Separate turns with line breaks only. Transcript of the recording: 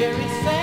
very sad.